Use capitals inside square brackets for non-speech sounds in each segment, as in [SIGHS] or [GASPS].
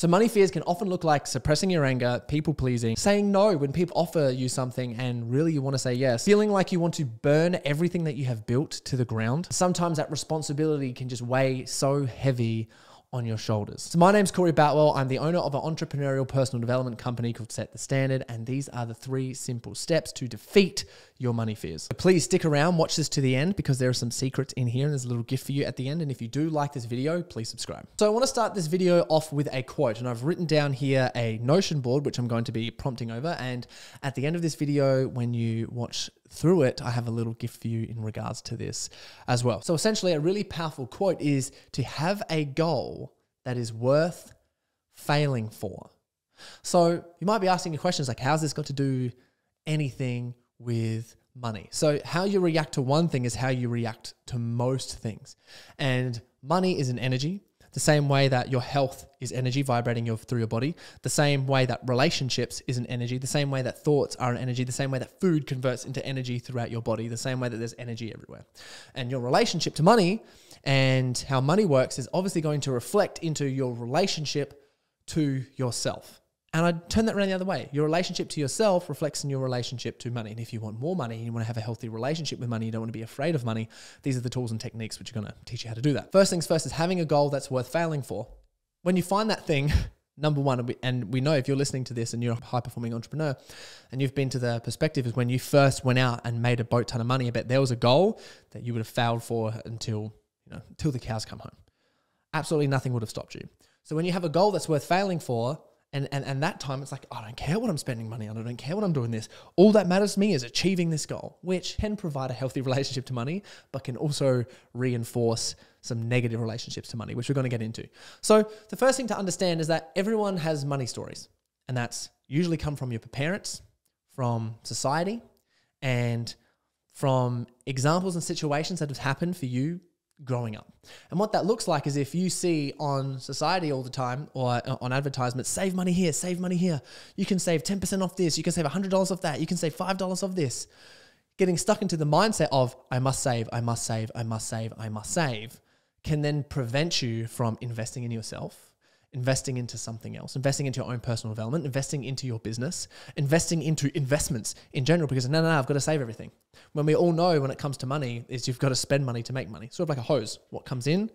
So, money fears can often look like suppressing your anger, people pleasing, saying no when people offer you something and really you want to say yes, feeling like you want to burn everything that you have built to the ground. Sometimes that responsibility can just weigh so heavy on your shoulders. So my name's Corey Boutwell. I'm the owner of an entrepreneurial personal development company called Set the Standard, and these are the three simple steps to defeat your money fears. So please stick around, watch this to the end because there are some secrets in here and there's a little gift for you at the end. And if you do like this video, please subscribe. So I want to start this video off with a quote, and I've written down here a Notion board, which I'm going to be prompting over. And at the end of this video, when you watch through it, I have a little gift for you in regards to this as well. So essentially, a really powerful quote is to have a goal that is worth failing for. So you might be asking your questions like, how's this got to do anything with money? So how you react to one thing is how you react to most things. And money is an energy the same way that your health is energy vibrating your, through your body, the same way that relationships is an energy, the same way that thoughts are an energy, the same way that food converts into energy throughout your body, the same way that there's energy everywhere. And your relationship to money and how money works is obviously going to reflect into your relationship to yourself. And I turn that around the other way. Your relationship to yourself reflects in your relationship to money. And if you want more money and you want to have a healthy relationship with money, you don't want to be afraid of money, these are the tools and techniques which are going to teach you how to do that. First things first is having a goal that's worth failing for. When you find that thing, [LAUGHS] number one, and we know if you're listening to this and you're a high performing entrepreneur and you've been to the perspective is when you first went out and made a boat ton of money, I bet there was a goal that you would have failed for until, you know, until the cows come home. Absolutely nothing would have stopped you. So when you have a goal that's worth failing for, and, and, and that time it's like, oh, I don't care what I'm spending money on. I don't care what I'm doing this. All that matters to me is achieving this goal, which can provide a healthy [LAUGHS] relationship to money, but can also reinforce some negative relationships to money, which we're going to get into. So the first thing to understand is that everyone has money stories. And that's usually come from your parents, from society, and from examples and situations that have happened for you growing up. And what that looks like is if you see on society all the time or uh, on advertisements, save money here, save money here. You can save 10% off this, you can save $100 off that, you can save $5 off this. Getting stuck into the mindset of, I must save, I must save, I must save, I must save, can then prevent you from investing in yourself investing into something else, investing into your own personal development, investing into your business, investing into investments in general, because no, no, no, I've got to save everything. When we all know when it comes to money, is you've got to spend money to make money. Sort of like a hose. What comes in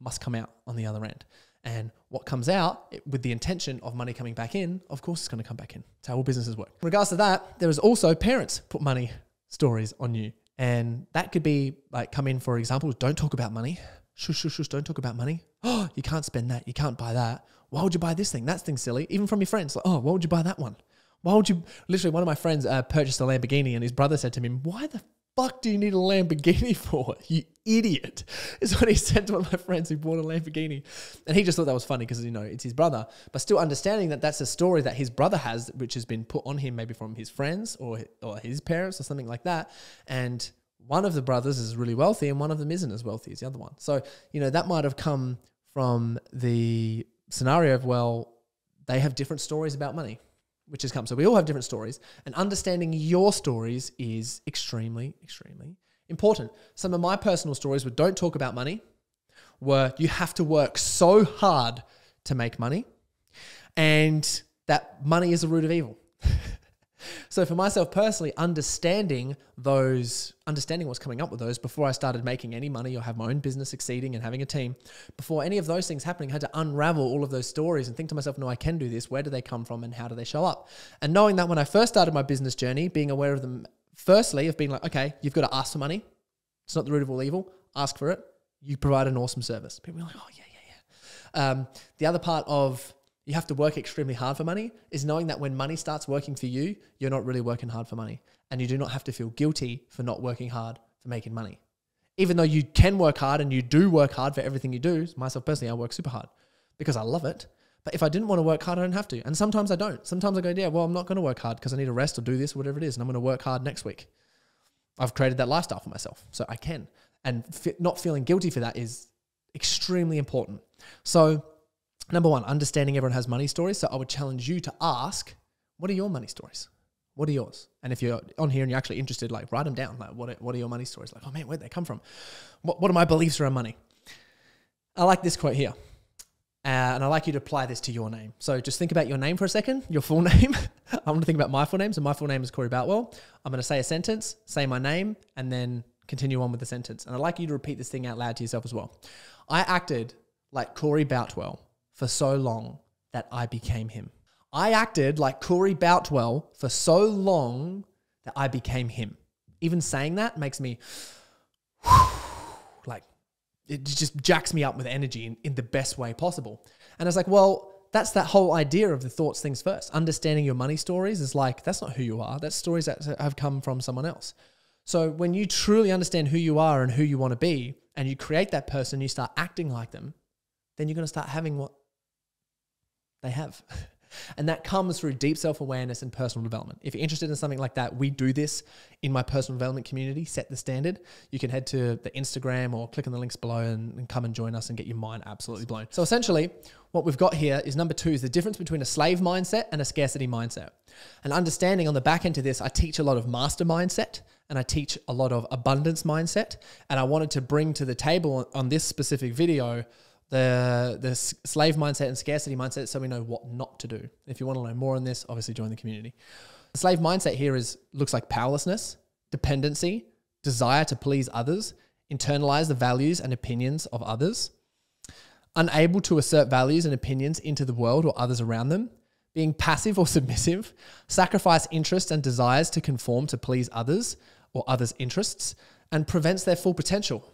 must come out on the other end. And what comes out it, with the intention of money coming back in, of course, it's going to come back in. It's how all businesses work. In regards to that, there is also parents put money stories on you. And that could be like come in, for example, don't talk about money shush, shush, shush, don't talk about money. Oh, [GASPS] you can't spend that. You can't buy that. Why would you buy this thing? That thing's silly. Even from your friends. Like, oh, why would you buy that one? Why would you? Literally, one of my friends uh, purchased a Lamborghini, and his brother said to him, "Why the fuck do you need a Lamborghini [LAUGHS] for? You idiot!" [LAUGHS] Is what he said to one of my friends who bought a Lamborghini, and he just thought that was funny because you know it's his brother. But still understanding that that's a story that his brother has, which has been put on him maybe from his friends or or his parents or something like that, and one of the brothers is really wealthy and one of them isn't as wealthy as the other one. So, you know, that might have come from the scenario of, well, they have different stories about money, which has come. So we all have different stories, and understanding your stories is extremely, extremely important. Some of my personal stories were don't talk about money, were you have to work so hard to make money, and that money is the root of evil. So for myself personally, understanding those, understanding what's coming up with those before I started making any money or have my own business succeeding and having a team, before any of those things happening, I had to unravel all of those stories and think to myself, no, I can do this. Where do they come from and how do they show up? And knowing that when I first started my business journey, being aware of them, firstly, of being like, okay, you've got to ask for money. It's not the root of all evil. Ask for it. You provide an awesome service. People are like, oh yeah, yeah, yeah. Um, the other part of you have to work extremely hard for money is knowing that when money starts working for you, you're not really working hard for money. And you do not have to feel guilty for not working hard for making money. Even though you can work hard and you do work hard for everything you do, myself personally, I work super hard because I love it. But if I didn't want to work hard, I don't have to. And sometimes I don't. Sometimes I go, yeah, well, I'm not going to work hard because I need to rest or do this or whatever it is. And I'm going to work hard next week. I've created that lifestyle for myself. So I can. And not feeling guilty for that is extremely important. So Number one, understanding everyone has money stories. So I would challenge you to ask, what are your money stories? What are yours? And if you're on here and you're actually interested, like write them down. Like, what are, what are your money stories? Like, oh man, where'd they come from? What, what are my beliefs around money? I like this quote here. Uh, and I like you to apply this to your name. So just think about your name for a second, [LAUGHS] your full name. I'm going to think about my full name. So my full name is Corey Boutwell. I'm going to say a sentence, say my name, and then continue on with the sentence. And I'd like you to repeat this thing out loud to yourself as well. I acted like Corey Boutwell for so long that I became him. I acted like Corey Boutwell for so long that I became him. Even saying that makes me [SIGHS] like it just jacks me up with energy in, in the best way possible. And I was like, well, that's that whole idea of the thoughts things first. Understanding your money stories is like, that's not who you are. That's stories that have come from someone else. So when you truly understand who you are and who you want to be, and you create that person, you start acting like them, then you're going to start having what they have. [LAUGHS] And that comes through deep self awareness and personal development. If you're interested in something like that, we do this in my personal development community, Set the Standard. You can head to the Instagram or click on the links below and, and come and join us and get your mind absolutely blown. So essentially, what we've got here is number two is the difference between a slave mindset and a scarcity mindset. And understanding on the back end of this, I teach a lot of master mindset and I teach a lot of abundance mindset. And I wanted to bring to the table on this specific video the the slave mindset and scarcity mindset so we know what not to do. If you want to learn more on this, obviously join the community. The slave mindset here is looks like powerlessness, dependency, desire to please others, internalize the values and opinions of others, unable to assert values and opinions into the world or others around them, being passive or [LAUGHS] submissive, sacrifice interests and desires to conform to please others or others' interests, and prevents their full potential.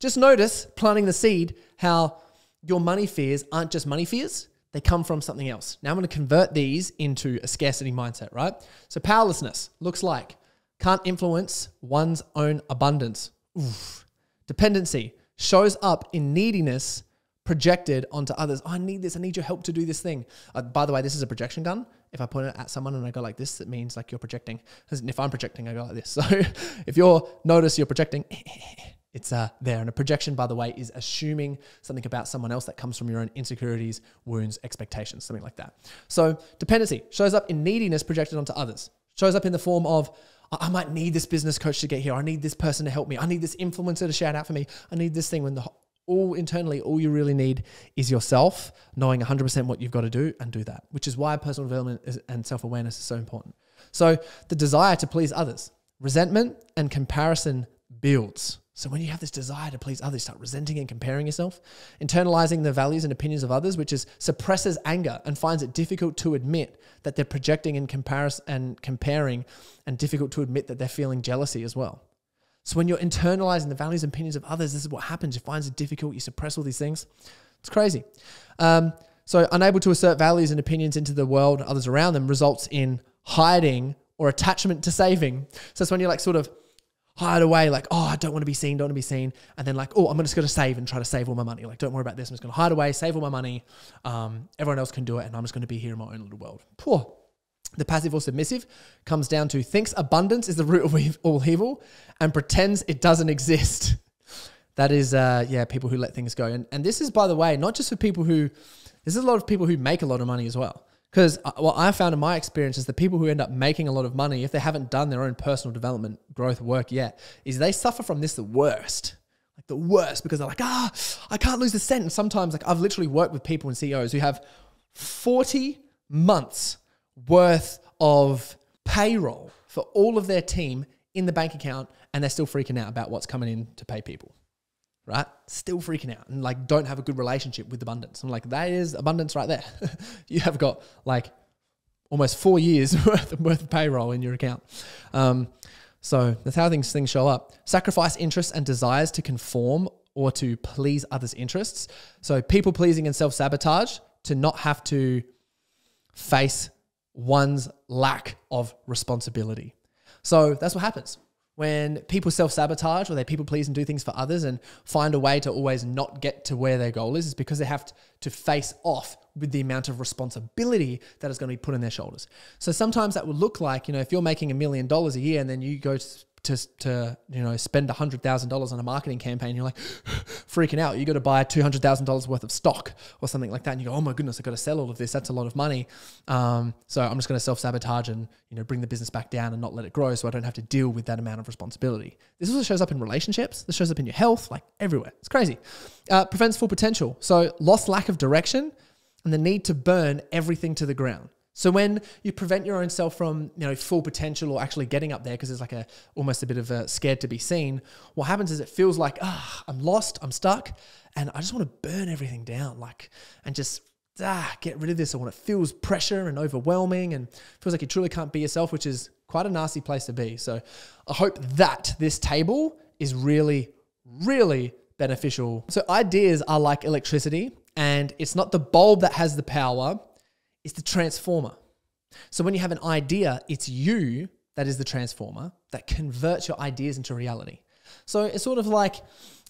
Just notice planting the seed how your money fears aren't just money fears, they come from something else. Now I'm going to convert these into a scarcity mindset, right? So powerlessness looks like can't influence one's own abundance. Oof. Dependency shows up in neediness projected onto others. Oh, I need this. I need your help to do this thing. Uh, by the way, this is a projection gun. If I point it at someone and I go like this, it means like you're projecting. If I'm projecting, I go like this. [LAUGHS] So if you're notice you're projecting, [LAUGHS] it's uh, there. And a projection, by the way, is assuming something about someone else that comes from your own insecurities, wounds, expectations, something like that. So dependency shows up in neediness projected onto others. Shows up in the form of, I might need this business coach to get here. I need this person to help me. I need this influencer to shout out for me. I need this thing when the all internally, all you really need is yourself, knowing 100% what you've got to do and do that, which is why personal development and self awareness is so important. So, the desire to please others, resentment and comparison builds. So when you have this desire to please others, start resenting and comparing yourself, internalizing the values and opinions of others, which is suppresses anger and finds it difficult to admit that they're projecting and and comparing, and difficult to admit that they're feeling jealousy as well. So when you're internalizing the values and opinions of others, this is what happens. You find it difficult. You suppress all these things. It's crazy. Um, so unable to assert values and opinions into the world, others around them, results in hiding or attachment to saving. So it's when you're like sort of hide away, like, oh, I don't want to be seen, don't want to be seen. And then like, oh, I'm just going to save and try to save all my money. Like, don't worry about this. I'm just going to hide away, save all my money. Um, everyone else can do it. And I'm just going to be here in my own little world. Poor. The passive or submissive comes down to thinks abundance is the root of [LAUGHS] all evil and pretends it doesn't exist. [LAUGHS] That is, uh, yeah, people who let things go. And, and this is, by the way, not just for people who, this is a lot of people who make a lot of money as well. Because uh, what I found in my experience is the people who end up making a lot of money, if they haven't done their own personal development growth work yet, is they suffer from this the worst. Like the worst because they're like, ah, I can't lose a cent. And sometimes, like, I've literally worked with people and CEOs who have 40 months worth of payroll for all of their team in the bank account and they're still freaking out about what's coming in to pay people right? Still freaking out and like don't have a good relationship with abundance. I'm like, that is abundance right there. [LAUGHS] you have got like almost four years [LAUGHS] worth of, worth of payroll in your account. Um, so that's how things things show up. Sacrifice interests and desires to conform or to please others' interests. So people pleasing and self sabotage to not have to face one's lack of responsibility. So that's what happens when people self sabotage or they people please and do things for others and find a way to always not get to where their goal is, is because they have to face off with the amount of responsibility that is going to be put on their shoulders. So sometimes that will look like, you know, if you're making a million dollars a year and then you go to, to you know spend hundred thousand dollars on a marketing campaign, you're like [GASPS] freaking out. You got to buy two hundred thousand dollars worth of stock or something like that, and you go, oh my goodness, I got to sell all of this. That's a lot of money. Um, so I'm just going to self sabotage and you know bring the business back down and not let it grow, so I don't have to deal with that amount of responsibility. This also shows up in relationships. This shows up in your health, like everywhere. It's crazy. Uh, prevents full potential. So lost lack of direction and the need to burn everything to the ground. So when you prevent your own self from, you know, full potential or actually getting up there because it's like a almost a bit of a scared to be seen, what happens is it feels like, ah, I'm lost, I'm stuck, and I just want to burn everything down, like, and just ah, get rid of this. I want it feels pressure and overwhelming and feels like you truly can't be yourself, which is quite a nasty place to be. So I hope that this table is really, really beneficial. So ideas are like electricity, and it's not the bulb that has the power is the transformer. So when you have an idea, it's you that is the transformer that converts your ideas into reality. So it's sort of like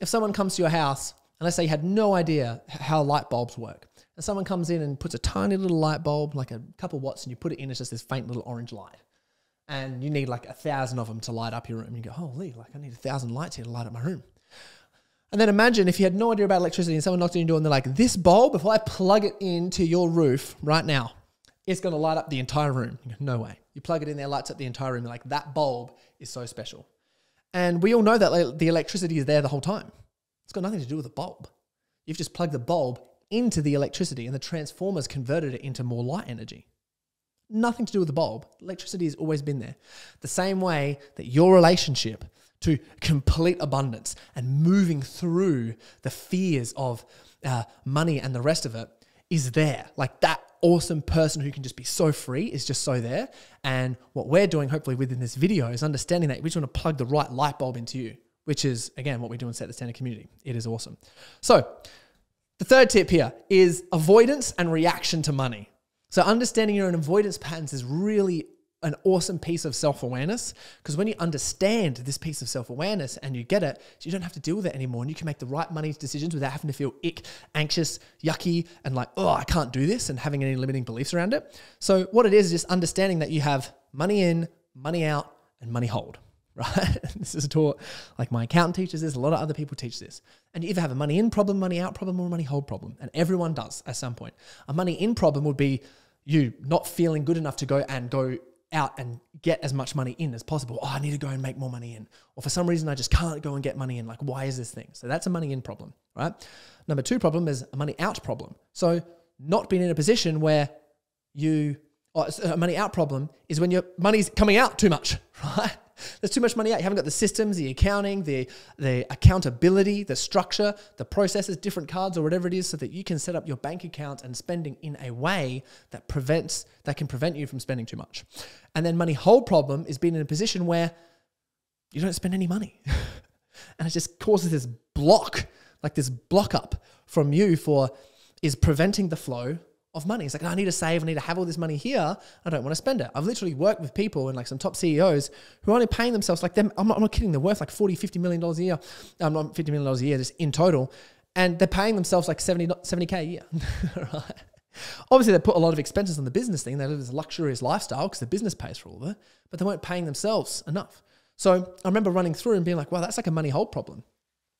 if someone comes to your house, and let's say you had no idea how light bulbs work, and someone comes in and puts a tiny little light bulb, like a couple watts, and you put it in, it's just this faint little orange light. And you need like a thousand of them to light up your room. You go, holy, like I need a thousand lights here to light up my room. And then imagine if you had no idea about electricity and someone knocked on your door and they're like, this bulb, if I plug it into your roof right now, it's going to light up the entire room. No way. You plug it in there, lights up the entire room. You're like, that bulb is so special. And we all know that the electricity is there the whole time. It's got nothing to do with the bulb. You've just plugged the bulb into the electricity and the transformers converted it into more light energy. Nothing to do with the bulb. Electricity has always been there. The same way that your relationship to complete abundance and moving through the fears of uh, money and the rest of it is there. Like that awesome person who can just be so free is just so there. And what we're doing, hopefully, within this video is understanding that we just want to plug the right light bulb into you, which is, again, what we do in Set the Standard Community. It is awesome. So, the third tip here is avoidance and reaction to money. So, understanding your own avoidance patterns is really an awesome piece of self awareness because when you understand this piece of self awareness and you get it, you don't have to deal with it anymore and you can make the right money decisions without having to feel ick, anxious, yucky, and like, oh, I can't do this and having any limiting beliefs around it. So, what it is, is just understanding that you have money in, money out, and money hold. [LAUGHS] Right? this is taught, like my accountant teaches this, a lot of other people teach this. And you either have a money in problem, money out problem, or a money hold problem. And everyone does at some point. A money in problem would be you not feeling good enough to go and go out and get as much money in as possible. Oh, I need to go and make more money in. Or for some reason, I just can't go and get money in. Like, why is this thing? So that's a money in problem, right? Number two problem is a money out problem. So not being in a position where you, oh, or a money out problem is when your money's coming out too much, [LAUGHS] right? There's too much money out. You haven't got the systems, the accounting, the the accountability, the structure, the processes, different cards or whatever it is, so that you can set up your bank account and spending in a way that prevents that can prevent you from spending too much. And then money hold problem is being in a position where you don't spend any money. [LAUGHS] and it just causes this block, like this block up from you for is preventing the flow of money. It's like, oh, I need to save, I need to have all this money here. I don't want to spend it. I've literally worked with people and like some top CEOs who are only paying themselves like them. I'm not, I'm not kidding. They're worth like 40, 50 million dollars a year. I'm um, not 50 million dollars a year, just in total. And they're paying themselves like 70, 70K a year. [LAUGHS] right. Obviously, they put a lot of expenses on the business thing. They live this luxurious lifestyle because the business pays for all of it, but they weren't paying themselves enough. So I remember running through and being like, wow, that's like a money hold problem.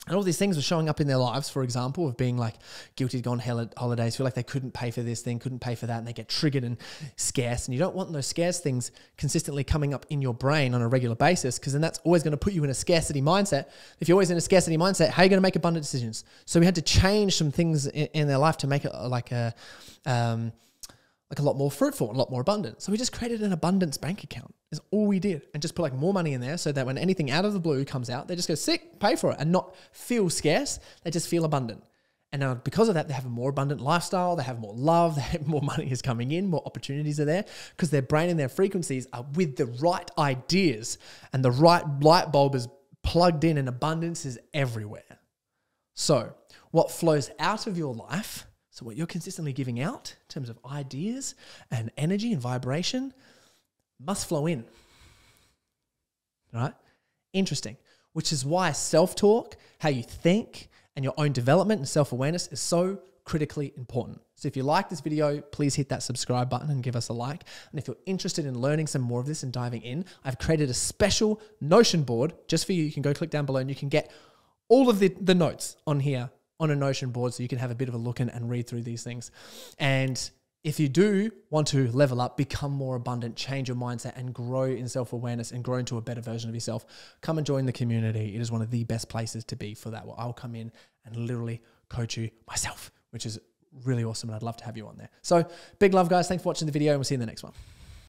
And all these things were showing up in their lives, for example, of being like guilty to go on holidays, feel like they couldn't pay for this thing, couldn't pay for that, and they get triggered and scarce. And you don't want those scarce things consistently coming up in your brain on a regular basis, because then that's always going to put you in a scarcity mindset. If you're always in a scarcity mindset, how are you going to make abundant decisions? So we had to change some things in, in their life to make it like a, um, like a lot more fruitful and a lot more abundant. So we just created an abundance bank account is all we did and just put like more money in there so that when anything out of the blue comes out, they just go sick, pay for it and not feel scarce. They just feel abundant. And now because of that, they have a more abundant lifestyle, they have more love, [LAUGHS] they have more money is coming in, more opportunities are there because their brain and their frequencies are with the right ideas and the right light bulb is plugged in and abundance is everywhere. So, what flows out of your life, so what you're consistently giving out in terms of ideas and energy and vibration, must flow in. Right? Interesting. Which is why self talk, how you think, and your own development and self awareness is so critically important. So if you like this video, please hit that subscribe button and give us a like. And if you're interested in learning some more of this and diving in, I've created a special Notion board just for you. You can go click down below and you can get all of the, the notes on here on a Notion board so you can have a bit of a look and, and read through these things. And if you do want to level up, become more abundant, change your mindset, and grow in self awareness and grow into a better version of yourself, come and join the community. It is one of the best places to be for that. I'll come in and literally coach you myself, which is really awesome. And I'd love to have you on there. So, big love, guys. Thanks for watching the video, and we'll see you in the next one.